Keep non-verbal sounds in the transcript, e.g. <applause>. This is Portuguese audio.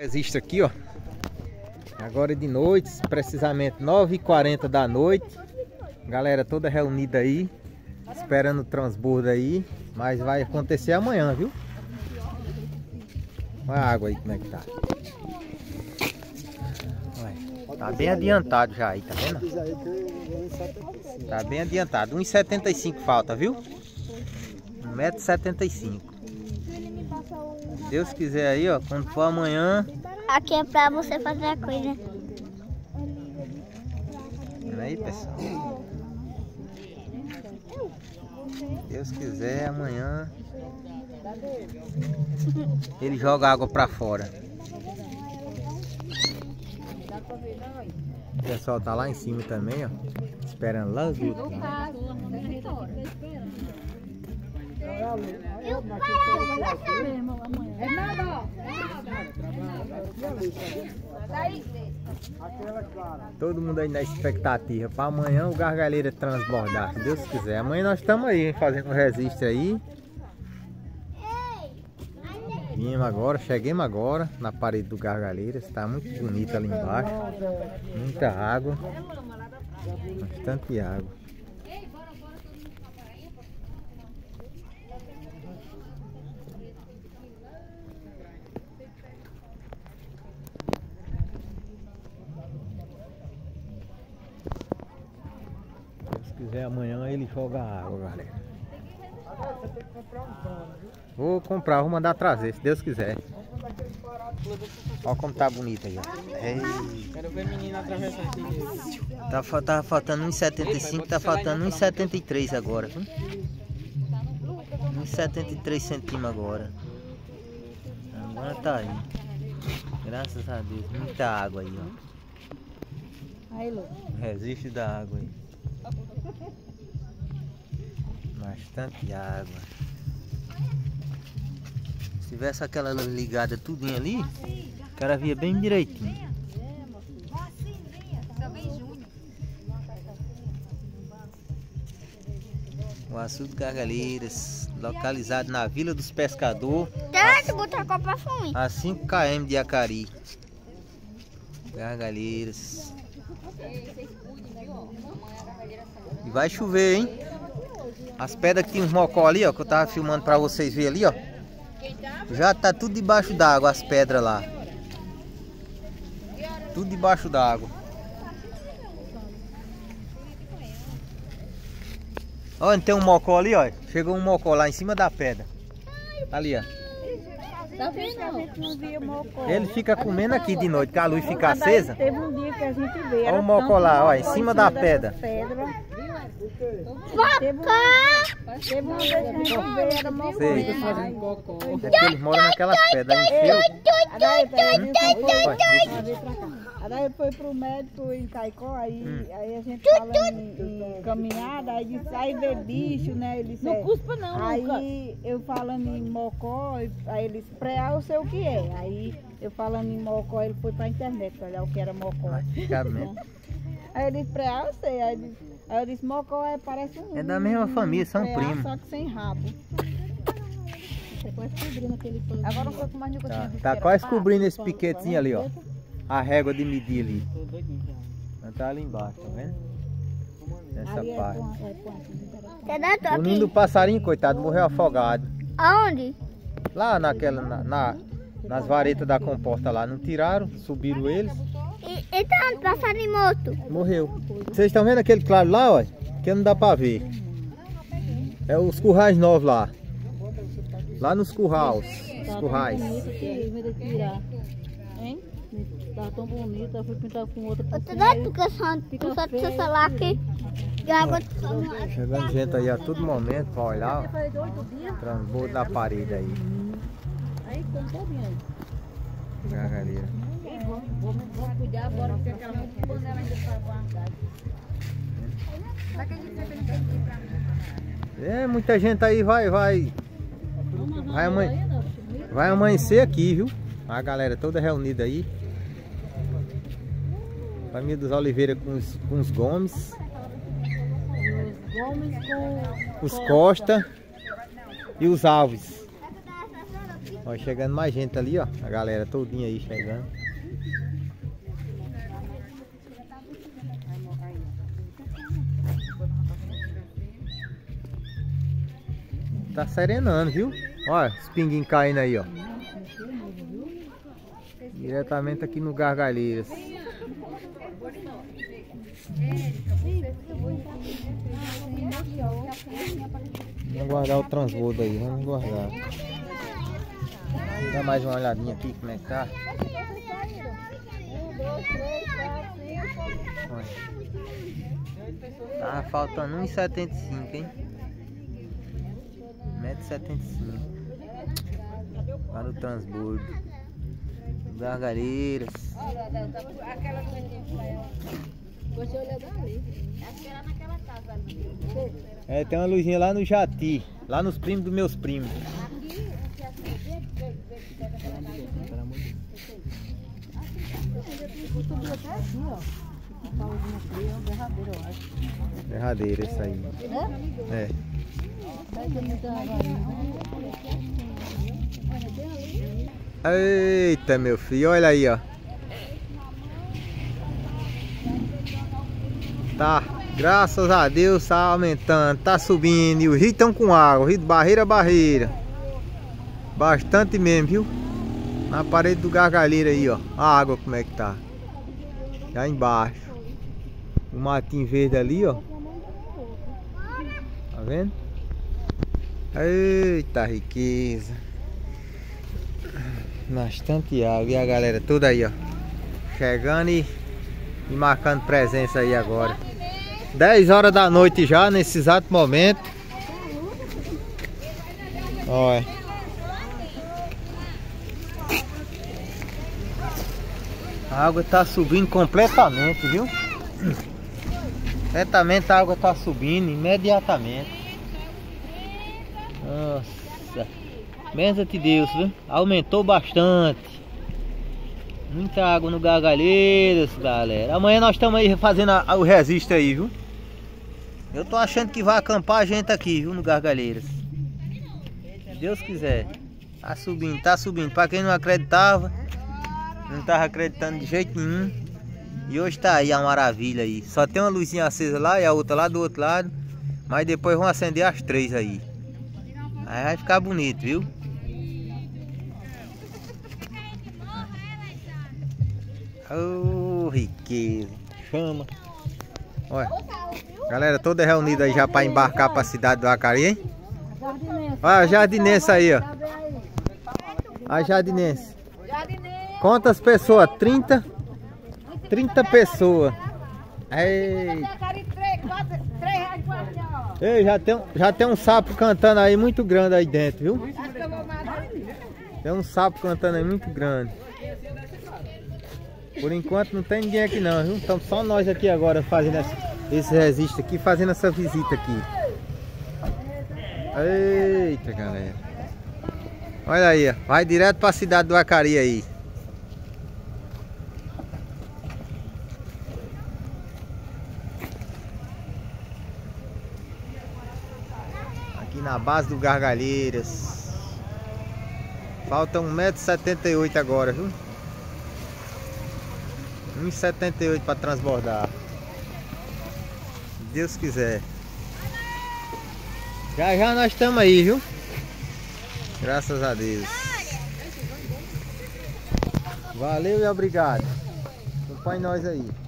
Existe aqui, ó. Agora de noite, precisamente 9h40 da noite. Galera toda reunida aí, esperando o transbordo aí. Mas vai acontecer amanhã, viu? Olha a água aí como é que tá. Tá bem adiantado já aí, tá vendo? Tá bem adiantado. 1,75 falta, viu? 1,75m. Deus quiser aí, ó, quando for amanhã. Aqui é pra você fazer a coisa. Vendo aí, pessoal? Deus quiser, amanhã ele joga água pra fora. O pessoal tá lá em cima também, ó. Esperando lá os outros. É nada. Todo mundo aí na expectativa para amanhã o Gargalheira transbordar, se Deus quiser. Amanhã nós estamos aí fazendo um resiste aí. Vimos agora, chegamos agora na parede do Gargalheira. Está muito bonita ali embaixo. Muita água. Bastante água. Quiser amanhã ele joga água, galera. Vou comprar, vou mandar trazer, se Deus quiser. Olha como tá bonita aí, ó. Quero ver menina atravessar aqui. Tá, fa- tá faltando 1,75, tá faltando 1,73 agora, viu? 1,73 centímetros agora. Agora tá aí. Graças a Deus, muita água aí, ó. Aí, Lu. O resiste da água aí. Bastante água. Se tivesse aquela luz ligada tudinho ali, o cara via bem direitinho. O açude Gargalheiras, localizado na Vila dos Pescadores, Tanto botar a copa fome. a 5 km de Acari. Gargalheiras. E vai chover, hein? As pedras que tem uns mocó ali, ó, que eu tava filmando pra vocês verem ali, ó. Já tá tudo debaixo d'água, as pedras lá. Tudo debaixo d'água. Olha, tem um mocó ali, ó. Chegou um mocó lá em cima da pedra. Ali, ó. Tá vendo? Ele fica comendo aqui de noite, que a luz fica acesa. Teve um dia que a gente veio. Olha o mocó lá, ó, em cima da pedra. pedras. Teve um, uma vez que a gente veio, era mocó. É eles moram naquelas pedras, encheu. Aí, foi, pro médico em Caicó, aí, Hum. aí a gente falando em, em caminhada, aí disse, aí vê bicho, né? Ele disse, Não é. cuspa não. Aí eu falando em mocó, aí ele disse, preá eu sei o que é. Aí eu falando em mocó, ele foi pra internet pra olhar o que era mocó. <laughs> Aí ele disse, preá eu sei. Aí, ele disse- aí eu disse, mocó é, parece um... É da mesma família, são preá, primos. Só que sem rabo. Você quase cobrindo aquele pano. Agora foi com mais Tá, tá quase cobrindo esse piquetezinho ali, ó. A régua de medir ali. Ela Tá ali embaixo, tá vendo? Nessa Ali é parte. é O ninho do passarinho, coitado, morreu afogado. Aonde? Lá naquela, na, na- nas varetas da composta lá, não tiraram, subiram eles, E, então, passarinho morto. morreu. Vocês estão vendo aquele claro lá, ó? Que não dá pra ver. É os currais novos lá. Lá nos currais. Os currais. Tava tão bonito, eu fui pintar com outra por Eu tô cima, doido aí porque só só seu celular aqui. Chegando gente aí a todo momento pra olhar transbordo da parede aí. Aí ficou todinho aí. Gargalheira. Vamos cuidar agora, porque aquela panela ainda tá guardada. É, muita gente aí vai, vai. Vai amanhecer aqui, viu? A galera toda reunida aí. Família dos Oliveira com os, com os Gomes, Os Gomes com os Costa e os Alves. Ó, chegando mais gente ali, ó. A galera todinha aí chegando. Tá serenando, viu? Olha, os pinguinhos caindo aí, ó. Diretamente aqui no Gargalheiras. Vamos guardar o transbordo aí, vamos guardar. Dá mais uma olhadinha aqui como é que tá. Tá faltando 1,75, hein? 1,75m. Para o transbordo. Gargalheiras. Você olha dali. É, tem uma luzinha lá no Jati. Lá nos primos dos meus primos. Subiu até aqui, ó. Pauzinho aqui, é um derradeiro, eu acho. Derradeira isso aí. É? É. Eita, meu filho, olha aí, ó. Tá, graças a Deus tá aumentando, tá subindo. E os rios estão com água, rio de barreira a barreira. Bastante mesmo, viu? Na parede do gargalheiro aí, ó. A água como é que tá. Já embaixo. O matinho verde ali, ó. Tá vendo? Eita riqueza. Bastante água. E a galera toda aí, ó. Chegando e, e marcando presença aí agora. 10 horas da noite já, nesse exato momento. Olha. A água tá subindo completamente, viu? Completamente a água tá subindo imediatamente. Nossa. Benza de Deus, viu? Aumentou bastante. Muita água no Gargalheiras, galera. Amanhã nós estamos aí fazendo a- a- o resiste aí, viu? Eu tô achando que vai acampar a gente aqui, viu? No Gargalheiras. Se Deus quiser. Tá subindo, tá subindo. Pra quem não acreditava, não tava acreditando de jeito nenhum. E hoje tá aí a maravilha aí. Só tem uma luzinha acesa lá e a outra lá do outro lado. Mas depois vão acender as três aí. Aí vai ficar bonito, viu? Oh, riqueza. Chama. Olha. Galera toda reunida aí já para embarcar para a cidade do Acari, hein? Olha a jardinense aí, ó. A jardinense. Quantas pessoas? 30? 30 pessoas. Ei. Ei, já tem, um- já tem um sapo cantando aí muito grande aí dentro, viu? Tem um sapo cantando aí muito grande. Por enquanto não tem ninguém aqui não, viu? Estamos só nós aqui agora fazendo esse, esse registro aqui, fazendo essa visita aqui. Eita, galera. Olha aí, ó. vai direto para a cidade do Acari aí. Aqui na base do Gargalheiras. Falta 1,78m agora, viu? 1,78 para transbordar. Deus quiser. Já já nós estamos aí, viu? Graças a Deus. Valeu e obrigado. Acompanhe nós aí.